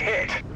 hit.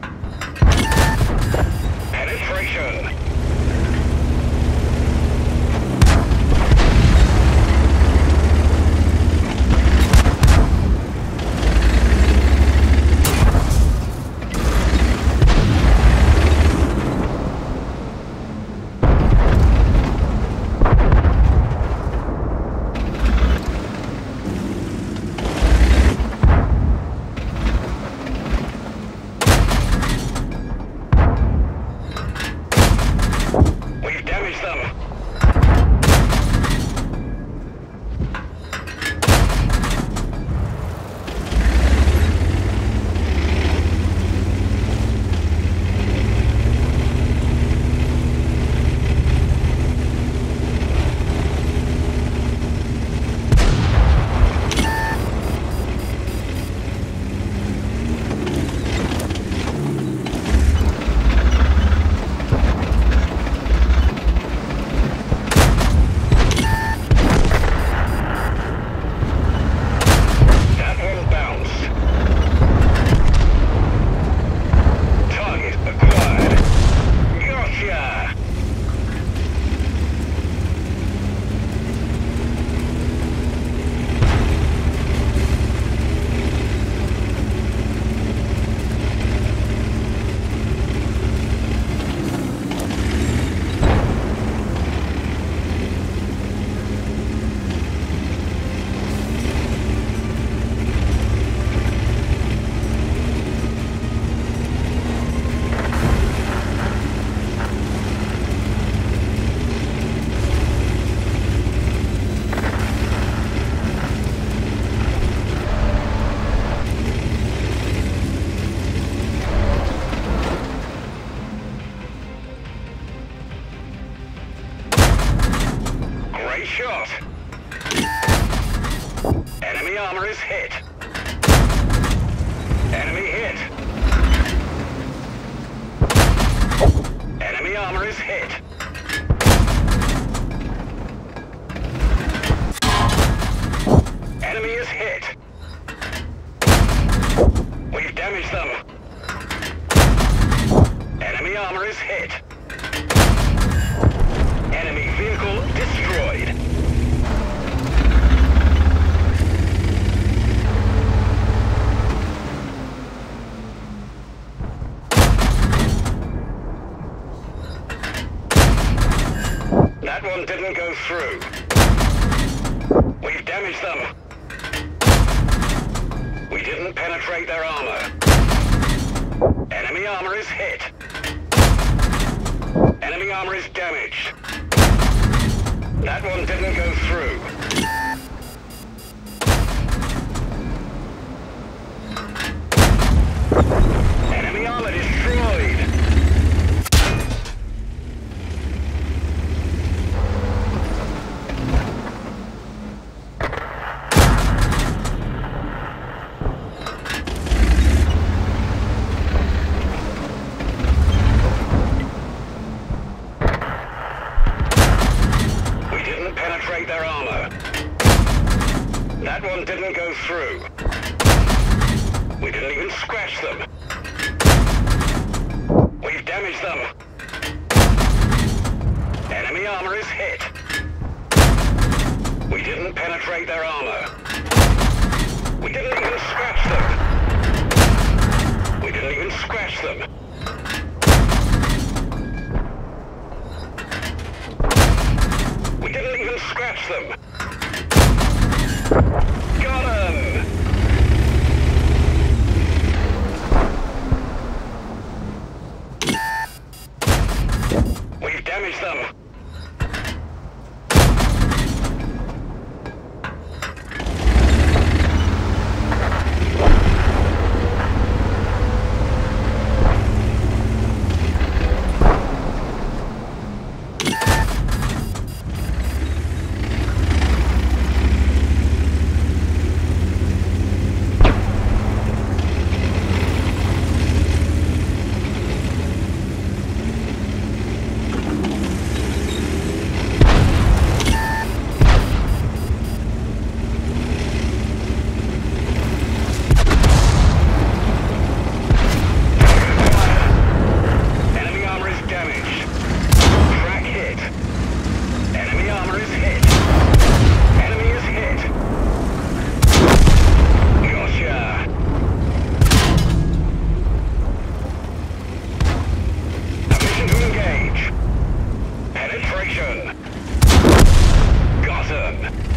Armor is hit. Enemy hit. Enemy armor is hit. Enemy is hit. We've damaged them. Enemy armor is hit. Enemy vehicle destroyed. That one didn't go through. We've damaged them. We didn't penetrate their armor. Enemy armor is hit. Enemy armor is damaged. That one didn't go through. Enemy armor destroyed. We didn't penetrate their armor. That one didn't go through. We didn't even scratch them. We've damaged them. Enemy armor is hit. We didn't penetrate their armor. We didn't even scratch them. We didn't even scratch them. We didn't even scratch them. We've damaged them. elämme.